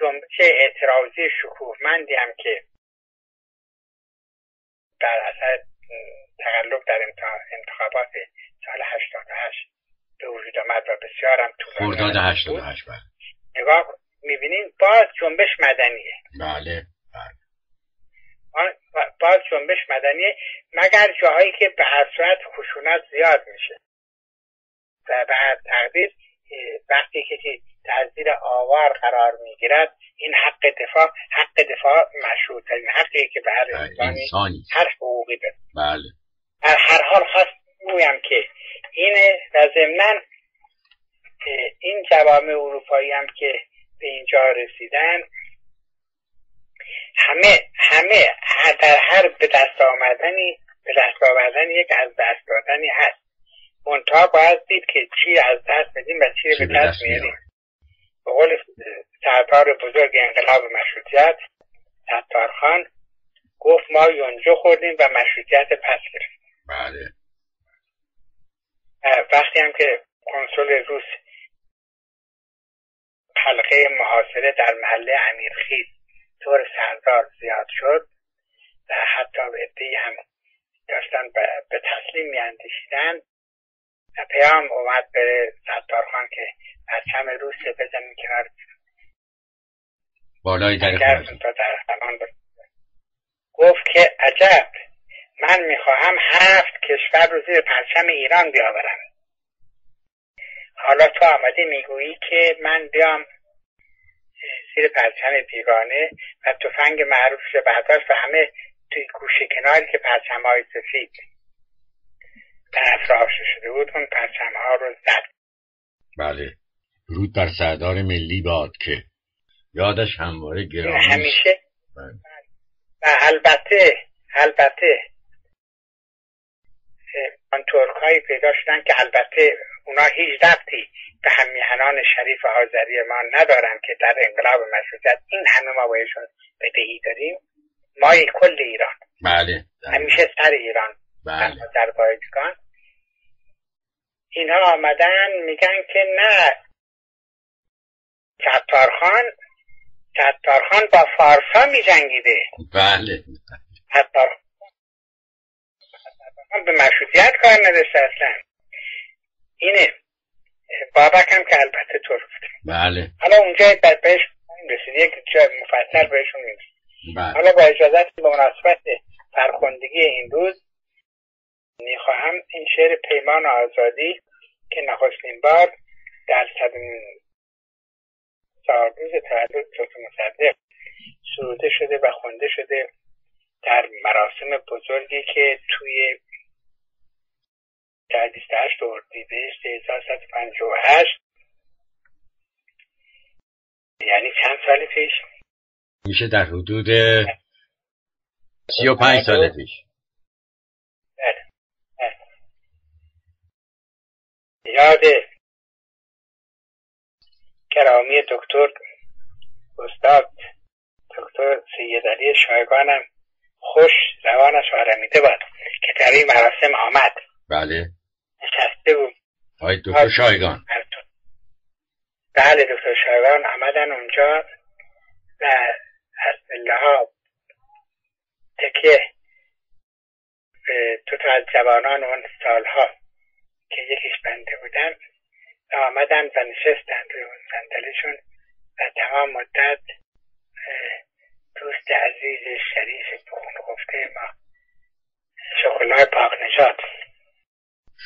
جنبش اعتراضی شکوهمندی هم که در اثر تقلب در انتخابات سال 88 به وجود آمد و بسیار هم خرداد 88 بله. نگاه می‌بینین باز جنبش مدنیه. بله بله. باز جنبش مدنیه مگر جاهایی که به هر صورت خشونت زیاد میشه. و به هر تقدیر وقتی کسی زیر آوار قرار می‌گیرد. این حق دفاع حق دفاع مشروط ترین حقی که به هر انسانی هر حقوقی داره. بله. در هر حال خواست می‌گویم که اینه و ضمنا این جوامع اروپایی هم که به اینجا رسیدن همه همه در هر به دست آمدنی به دست آوردن یک از دست دادنی هست. منتها باید دید که چی از دست بدیم و چی به دست میاریم. به قول سردار بزرگ انقلاب مشروطیت ستار خان گفت ما یونجو خوردیم و مشروطیت پس گرفتیم. بله. وقتی هم که کنسول روس حلقه محاصره در محله امیرخیز طور سردار زیاد شد و حتی به هم داشتن به تسلیم میاندیشیدن و پیام اومد به ستارخان که پرچم روس بزنین کنار بالای در گفت که عجب من می‌خواهم هفت کشور رو زیر پرچم ایران بیاورم. حالا تو آمده می‌گویی که من بیام زیر پرچم بیگانه و تفنگ معروف برداشت و همه توی گوشه کناری که پرچم های سفید افراشته شده بود اون پرچم ها رو زد. بله. رود بر سردار ملی باد که یادش همواره گرامی همیشه بله. و البته البته آن ترک پیدا شدن که البته اونا هیچ ربطی به همیهنان شریف آذری ما ندارن که در انقلاب مشروطیت این همه ما بایشون بدهی داریم مای کل ایران بله, بله. همیشه سر ایران بله. در بایدگان اینها آمدن میگن که نه ستارخان ستارخان با فارسا می جنگیده بله ستارخان به مشروطیت کار نداشته اصلا اینه بابک هم که البته تو بله حالا اونجا بعد بهش رسید یک جای مفصل بهشون بله. حالا با اجازت به مناسبت فرخندگی این روز می‌خواهم این شعر پیمان آزادی که نخستین بار در روز تولد دکتر مصدق سروده شده و خونده شده در مراسم بزرگی که توی در 28 اردیبهشت 1358 یعنی چند سال پیش میشه در حدود 35 سال پیش بله. بله. یاد کرامی دکتر استاد دکتر سید علی شایگانم خوش روانش آرمیده بود که در این مراسم آمد. بله. نشسته بود. های دکتر شایگان بله دکتر شایگان آمدن اونجا و از ها تکیه تو تا از جوانان اون سالها که یکیش بنده بودن آمدن و نشستن روی اون صندلیشون و تمام مدت دوست عزیز شریف بخون گفته ما شکلای پاک نجات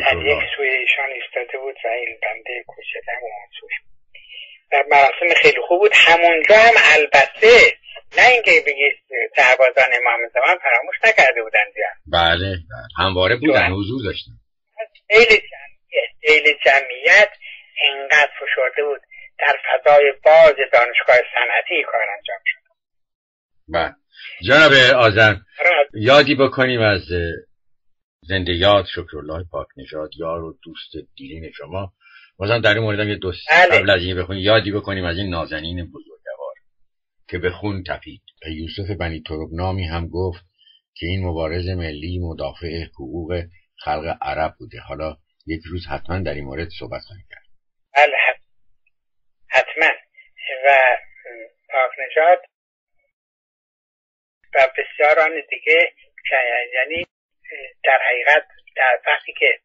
در یک سوی ایشان ایستاده بود و این بنده کشیدن اون سوی. و مراسم خیلی خوب بود. همونجا هم البته نه اینکه بگید سربازان امام زمان فراموش نکرده بودن بیان بله, بله. همواره بودن حضور داشتن. خیلی جمعیت خیلی جمعیت. اینقدر فشرده بود. در فضای باز دانشگاه صنعتی کار انجام شد. بله. جناب آزن یادی بکنیم از زنده یاد شکرالله پاک نژاد یار و دوست دیرین شما. بازم در این مورد یه دوست بله. قبل از این بخونیم یادی بکنیم از این نازنین بزرگوار که به خون تپید. یوسف بنی نامی هم گفت که این مبارز ملی مدافع حقوق خلق عرب بوده. حالا یک روز حتما در این مورد صحبت خواهیم کرد. نژاد و بسیاران دیگه یعنی در حقیقت در وقتی که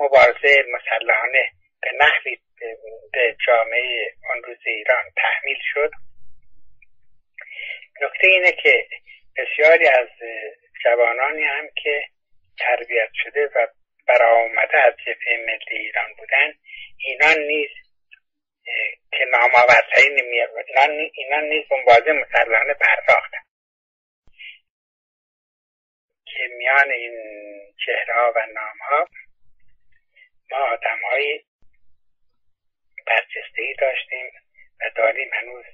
مبارزه مسلحانه به نحوی به جامعه آن روز ایران تحمیل شد نکته اینه که بسیاری از جوانانی هم که تربیت شده و برآمده از جبهه ملی ایران بودن اینان نیز که نامآورترین اینان نیز مبارزه مسلحانه پرداختن که میان این چهره و نام ها ما آدم های برجسته ای داشتیم و داریم هنوز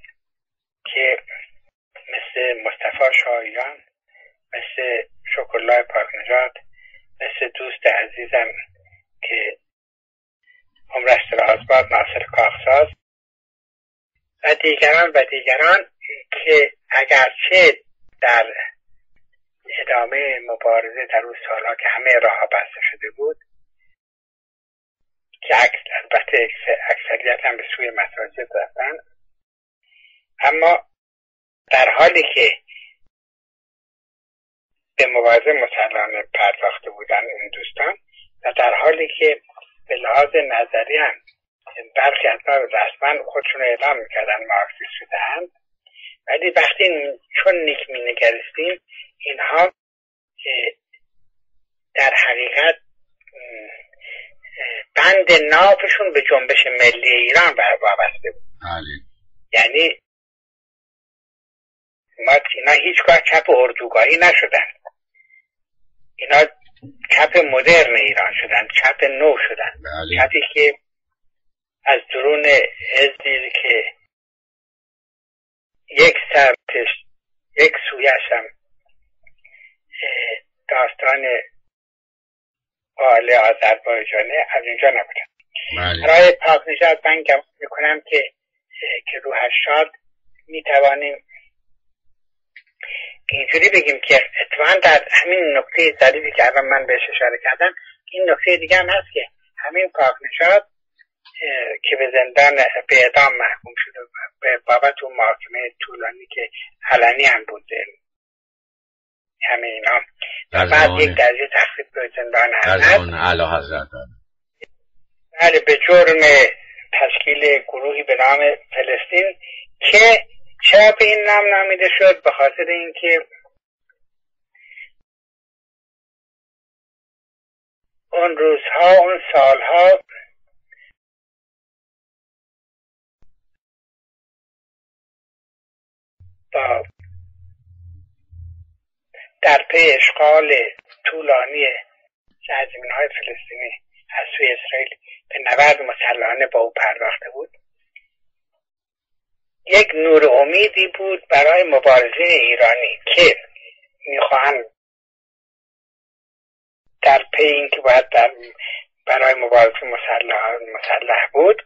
که مثل مصطفی شاهیان مثل شکلای پاکنژاد مثل دوست عزیزم که عمرش دراز ناصر کاخساز و دیگران و دیگران که اگرچه در ادامه مبارزه در اون سالها که همه راه بسته شده بود که البته اکثریت هم به سوی مساجد رفتن. اما در حالی که به مبارزه مسلحانه پرداخته بودن این دوستان و در حالی که به لحاظ نظری هم برخی از رسما خودشون اعلام می‌کردن مارکسیست شدهاند. ولی وقتی چون نیک می نگرستیم اینها در حقیقت بند نافشون به جنبش ملی ایران وابسته بود. بله. یعنی ما اینا هیچگاه چپ اردوگاهی نشدن. اینا چپ مدرن ایران شدن چپ نو شدن بله. چپی که از درون حزبی که یک سرتش یک سویش هم داستان آل آذربایجانه از اینجا نبودن بله. برای پاک نجات من می‌کنم که که روحش شاد می‌توانیم اینجوری بگیم که اتفاقا در همین نکته ظریفی که الان من بهش اشاره کردم این نکته دیگه هم هست که همین پاک نشاد که به زندان به اعدام محکوم شده به بابت اون محاکمه طولانی که علنی هم بوده. همه اینا. بعد یک درجه تخصیب به زندان حضرت بله به جرم تشکیل گروهی به نام فلسطین که به این نام نامیده شد به خاطر اینکه اون روزها اون سالها با در پی اشغال طولانی سرزمین های فلسطینی از سوی اسرائیل به نبرد مسلحانه با او پرداخته بود. یک نور امیدی بود برای مبارزه ایرانی که می‌خواهند در پی اینکه باید در برای مبارزه مسلح, مسلح بود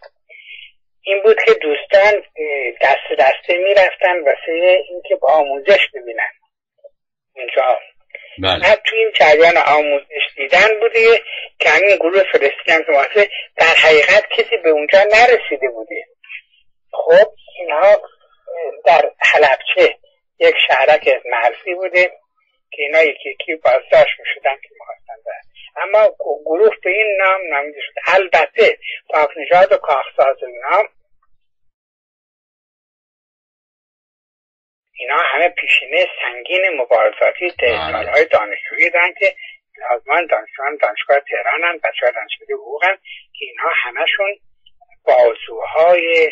این بود که دوستان دست دسته می‌رفتن واسه اینکه با آموزش ببینن. اونجا بله. تو این جریان آموزش دیدن بوده که همین گروه فلسطین که در حقیقت کسی به اونجا نرسیده بوده خب اینها در حلبچه شهرک مرزی بوده که اینا یکی یکی بازداشت می‌شدن که می‌خواستن اما گروه به این نام نامیده شد البته پاکنژاد و کاخساز اینا اینا همه پیشینه سنگین مبارزاتی سالهای دانشجویی دارن که لازمان دانشجویان دانشگاه تهران هم بچه دانشگاه حقوق که اینها همشون بازوهای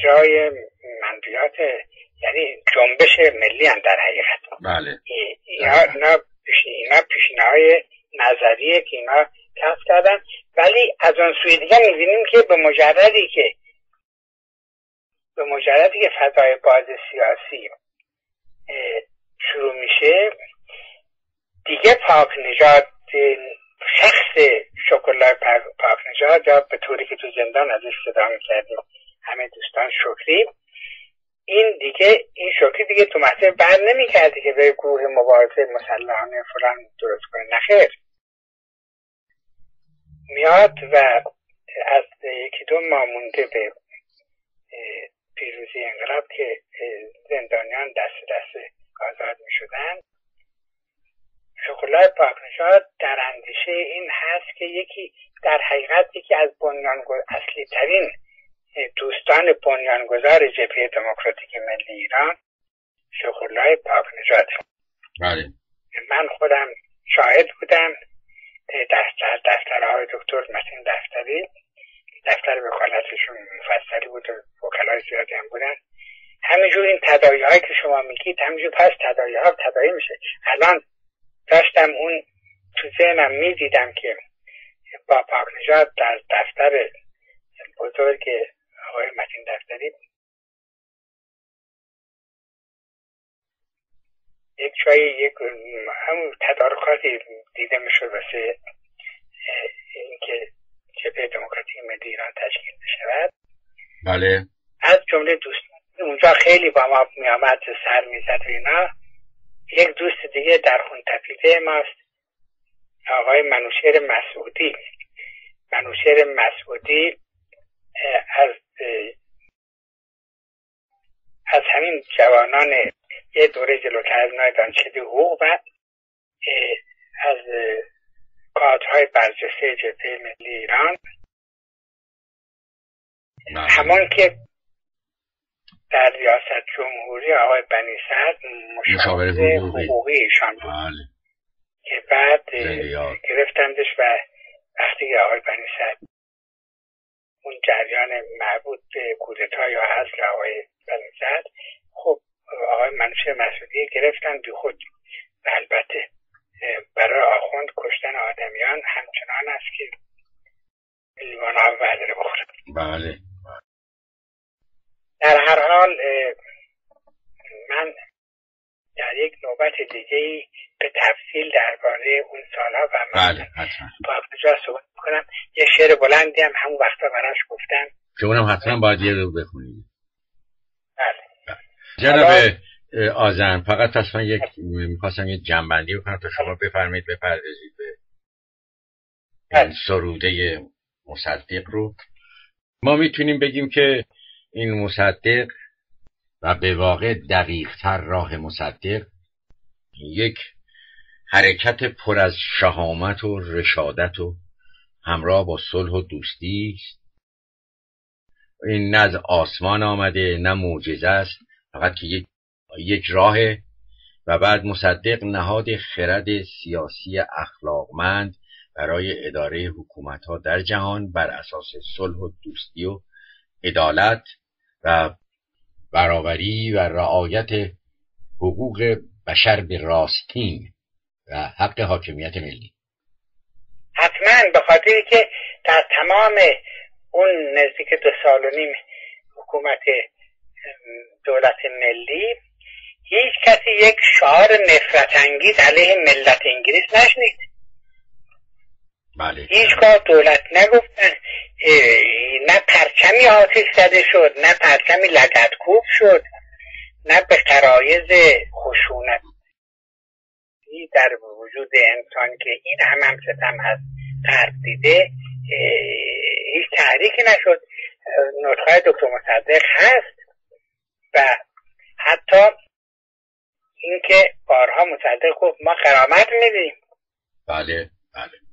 اجرای منبیات یعنی جنبش ملی هم در حقیقت. بله. اینا, اینا پیشینه های نظریه که اینا کسب کردن. ولی از آن سوی دیگه می‌بینیم که به مجردی که به مجردی که فضای باز سیاسی شروع میشه دیگه پاک نجات شخص شکلای پاک نجات یا به طوری که تو زندان ازش صدا می‌کردیم همه دوستان شکری. این دیگه این شکری دیگه تو محصول بر نمی‌کرده که به گروه مبارزه مسلحانه فلان درست کنه. نخیر میاد و از یکی دو ماه مونده به پیروزی انقلاب که زندانیان دست دست آزاد می شدن شکلای پاکنشاد در اندیشه این هست که یکی در حقیقت یکی از بنیان اصلی ترین دوستان بنیانگذار جبهه دموکراتیک ملی ایران شکلای پاک نجات بله. من خودم شاهد بودم دفتر دفترهای دکتر متین دفتری دفتر وکالتشون مفصلی بود و وکلای زیادی هم بودن. همینجور این تدایی هایی که شما میگید همینجور پس تدایی ها تدایی میشه. الان داشتم اون تو ذهنم می‌دیدم که با پاک در دفتر بزرگ آقای متین دفتری. یک جایی یک همون تدارکاتی دیده می‌شد واسه اینکه جبهه دموکراتیک ملی ایران تشکیل بشود. بله. از جمله دوست اونجا خیلی با ما میامد سر می‌زد و اینا. یک دوست دیگه در خون تپیده ماست. آقای منوشیر مسعودی. منوشیر مسعودی از از همین جوانان یه دوره جلوتر از نای دانشکده حقوق و از کادرهای برجسته جبهه ملی ایران بله. همون که در ریاست جمهوری آقای بنی سرد مشاور حقوقی ایشان بود بله. که بعد گرفتندش و وقتی آقای بنی سرد اون جریان مربوط به کودتا یا حضر آقای بنی سرد خب آقای منوشه مسعودی گرفتن بی خود. البته برای آخوند کشتن آدمیان همچنان است که لیوان ها برداره بخورد بله. در هر حال من در یک نوبت دیگه به تفصیل درباره اون سالها و من بله با صحبت کنم یه شعر بلندی هم همون وقتا براش گفتم. که اونم حتما باید یه رو بخونید. بله. جناب آزن فقط تصفا یک می‌خواستم یه جنبندی بکنم تا شما بفرمایید بپردازید به این سروده مصدق رو. ما می‌تونیم بگیم که این مصدق و به واقع دقیقتر راه مصدق یک حرکت پر از شهامت و رشادت و همراه با صلح و دوستی است. این نه از آسمان آمده نه معجزه است فقط که یک, یک راه و بعد مصدق نهاد خرد سیاسی اخلاقمند برای اداره حکومت ها در جهان بر اساس صلح و دوستی و عدالت و برابری و رعایت حقوق بشر به راستین. و حق حاکمیت ملی. حتما به خاطری که در تمام اون نزدیک دو سال و نیم حکومت دولت ملی هیچ کسی یک شعار نفرت انگیز علیه ملت انگلیس نشنید. بله. هیچگاه دولت نگفتن نه پرچمی آتش زده شد نه پرچمی لگت کوب شد نه به قرایز خشونت. در وجود انسان که این هم هم ستم هست ترد دیده هیچ تحریکی نشد. نطقه دکتر مصدق هست و حتی اینکه بارها مصدق گفت ما قرامت میدیم. بله بله.